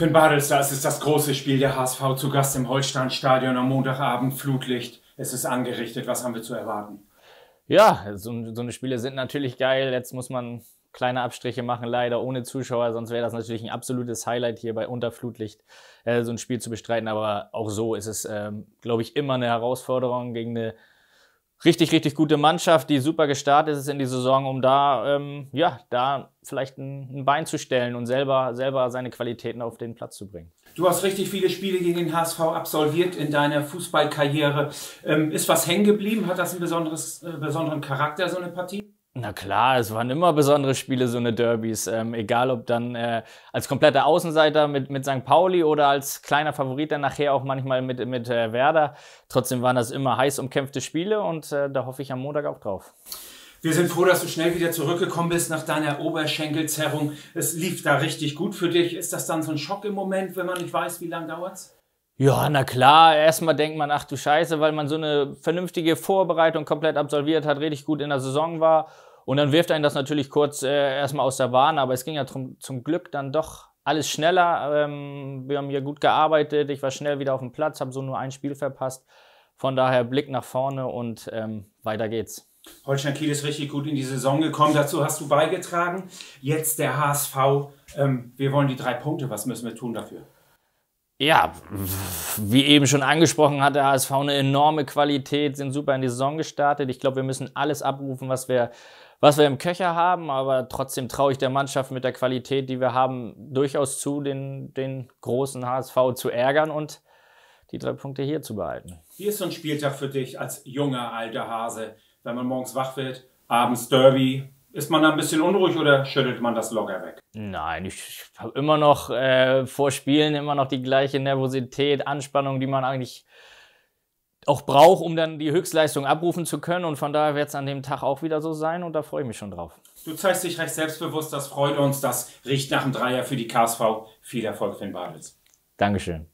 Finn Bartels, das ist das große Spiel der HSV zu Gast im Holsteinstadion am Montagabend. Flutlicht, es ist angerichtet. Was haben wir zu erwarten? Ja, so, so eine Spiele sind natürlich geil. Jetzt muss man kleine Abstriche machen, leider ohne Zuschauer. Sonst wäre das natürlich ein absolutes Highlight hier bei Unterflutlicht, äh, so ein Spiel zu bestreiten. Aber auch so ist es, ähm, glaube ich, immer eine Herausforderung gegen eine richtig, richtig gute Mannschaft, die super gestartet ist in die Saison, um da, ähm, ja, da vielleicht ein, ein, Bein zu stellen und selber, selber seine Qualitäten auf den Platz zu bringen. Du hast richtig viele Spiele gegen den HSV absolviert in deiner Fußballkarriere. Ähm, ist was hängen geblieben? Hat das einen besonderes, äh, besonderen Charakter, so eine Partie? Na klar, es waren immer besondere Spiele, so eine Derbys. Ähm, egal ob dann äh, als kompletter Außenseiter mit, mit St. Pauli oder als kleiner Favorit dann nachher auch manchmal mit, mit äh, Werder. Trotzdem waren das immer heiß umkämpfte Spiele und äh, da hoffe ich am Montag auch drauf. Wir sind froh, dass du schnell wieder zurückgekommen bist nach deiner Oberschenkelzerrung. Es lief da richtig gut für dich. Ist das dann so ein Schock im Moment, wenn man nicht weiß, wie lange dauert's? Ja, na klar, erstmal denkt man, ach du Scheiße, weil man so eine vernünftige Vorbereitung komplett absolviert hat, richtig gut in der Saison war. Und dann wirft einen das natürlich kurz äh, erstmal aus der Bahn, aber es ging ja zum, zum Glück dann doch alles schneller. Ähm, wir haben hier gut gearbeitet, ich war schnell wieder auf dem Platz, habe so nur ein Spiel verpasst. Von daher Blick nach vorne und ähm, weiter geht's. Holstein Kiel ist richtig gut in die Saison gekommen. Dazu hast du beigetragen. Jetzt der HSV. Ähm, wir wollen die drei Punkte. Was müssen wir tun dafür? Ja, wie eben schon angesprochen hat der HSV eine enorme Qualität, sind super in die Saison gestartet. Ich glaube, wir müssen alles abrufen, was wir, was wir im Köcher haben, aber trotzdem traue ich der Mannschaft mit der Qualität, die wir haben, durchaus zu, den, den großen HSV zu ärgern und die drei Punkte hier zu behalten. Wie ist so ein Spieltag für dich als junger alter Hase, wenn man morgens wach wird, abends Derby, ist man da ein bisschen unruhig oder schüttelt man das locker weg? Nein, ich habe immer noch äh, vor Spielen immer noch die gleiche Nervosität, Anspannung, die man eigentlich auch braucht, um dann die Höchstleistung abrufen zu können. Und von daher wird es an dem Tag auch wieder so sein und da freue ich mich schon drauf. Du zeigst dich recht selbstbewusst, das freut uns. Das riecht nach einem Dreier für die KSV. Viel Erfolg, Finn Bartels. Dankeschön.